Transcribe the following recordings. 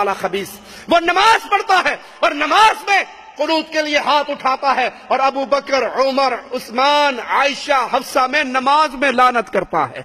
वाला खबीस वो नमाज पढ़ता है और नमाज में कुनूत के लिए हाथ उठाता है और अबू बकर उमर उस्मान आयशा हफ्सा में नमाज में लानत करता है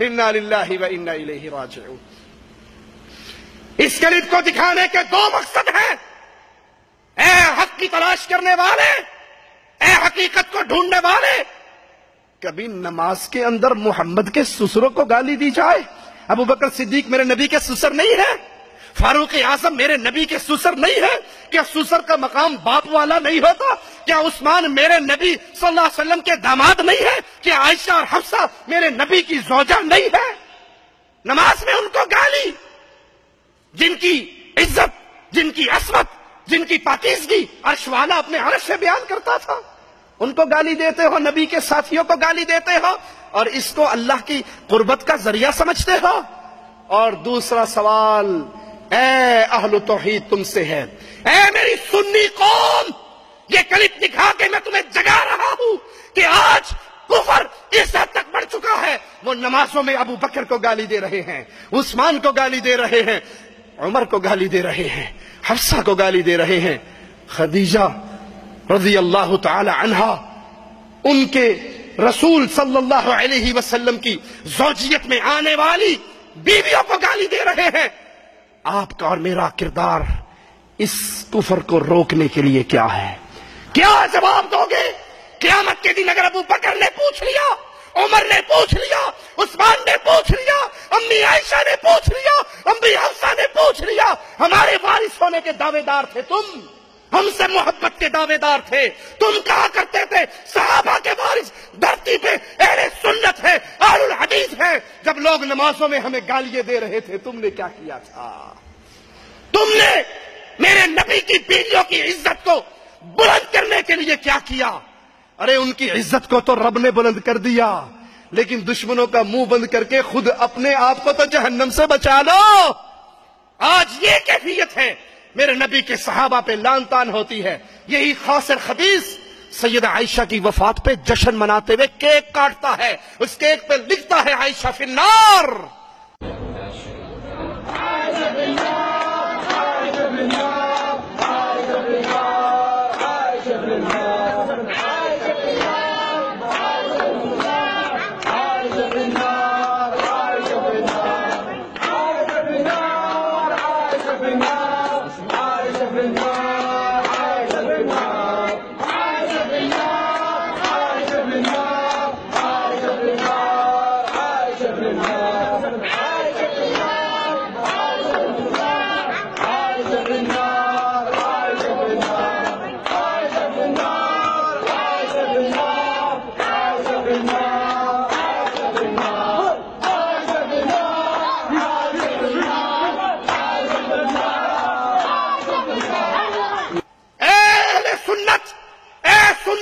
इन्ना लिल्लाहि व इन्ना इलैहि राजिऊन इस गणित को दिखाने के दो मकसद हैं ए हक की तलाश करने वाले, ए हकीकत को ढूँढने वाले, कभी नमाज़ के अंदर मोहम्मद के ससुरों को गाली दी जाए। अबू बकर सिद्दीक मेरे नबी के सुसर नहीं है। फारूक आज़म मेरे नबी के सुसर नहीं है। क्या सुसर का मकाम बाप वाला नहीं होता? क्या उस्मान मेरे नबी सल्लल्लाहु अलैहि वसल्लम के दामाद नहीं है? क्या आयशा और हफ्सा मेरे नबी की जोजा नहीं है? नमाज़ में उनको गाली। जिनकी इज़्ज़त, जिनकी असमत जिनकी पाकिजगी अर्श वाला अपने अर्श से बयान करता था। उनको गाली देते हो, नबी के साथियों को गाली देते हो, और इसको अल्लाह की कुर्बत का ज़रिया समझते हो। और दूसरा सवाल, ए अहल तोहीद तुमसे है। ए मेरी सुन्नी कौम, ये क्लिप दिखा के मैं तुम्हें जगा रहा हूँ कि आज कुफर इस हद तक बढ़ चुका है। वो नमाजों में अबू बकर को गाली दे रहे हैं, उस्मान को गाली दे रहे हैं उमर को गाली दे रहे हैं, हफ्सा को गाली दे रहे हैं। खदीजा रज़ी अल्लाह तहा उनके रसूल सल्लल्लाहु अलैहि वसल्लम की जोजियत में आने वाली बीवियों को गाली दे रहे हैं। आपका और मेरा किरदार इस कुफर को रोकने के लिए क्या है? क्या जवाब दोगे? क्यामत के दिन अगर अबू बकर ने पूछ लिया, उमर ने पूछ लिया, उस्मान ने पूछ लिया, अम्मी आयशा ने पूछ लिया पूछ लिया, हमारे वारिस होने के दावेदार थे तुम। हमसे मोहब्बत के दावेदार थे। तुम कहा करते थे, सहाबा के वारिस धरती पे अहले सुन्नत है, आरुल हदीस है। जब लोग नमाजों में हमें गालियाँ दे रहे थे, तुमने क्या किया था? तुमने मेरे नबी की बीवियों की इज़्ज़त को बुलंद करने के लिए क्या किया? अरे, उनकी इज़्ज़त को तो रब ने बुलंद कर दिया। लेकिन दुश्मनों का मुँह बंद करके खुद अपने आप को तो जहन्नम से बचा लो। आज ये कैफियत है, मेरे नबी के सहाबा पे लान तान होती है। यही खासर खबीस सैयद आयशा की वफात पे जश्न मनाते हुए केक काटता है, उस केक पे लिखता है आयशा फिन्नार।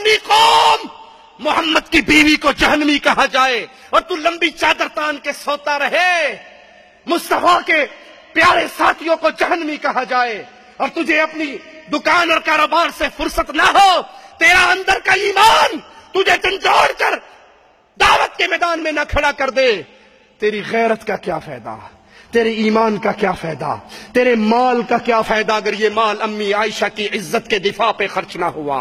सुन्नी कौम मोहम्मद की बीवी को जहनवी कहा जाए और तू लंबी चादर तान के सोता रहे, मुस्तफ़ा के प्यारे साथियों को जहनवी कहा जाए और तुझे अपनी दुकान और कारोबार से फुर्सत ना हो, तेरा अंदर का ईमान तुझे झंझोड़ कर दावत के मैदान में ना खड़ा कर दे। तेरी गैरत का क्या फ़ायदा? तेरे ईमान का क्या फ़ायदा? तेरे माल का क्या फ़ायदा अगर ये माल अम्मी आयशा की इज़्ज़त के दिफा पे खर्च ना हुआ?